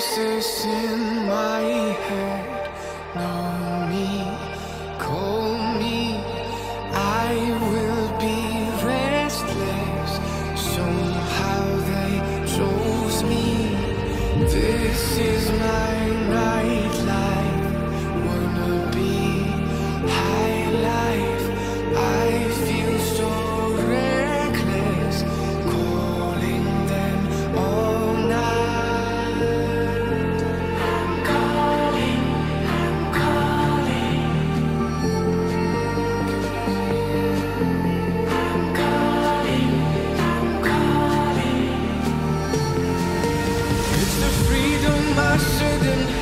voices in my head know me, call me. I will be restless. Somehow they chose me. This is my I shouldn't.